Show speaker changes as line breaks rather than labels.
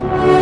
you.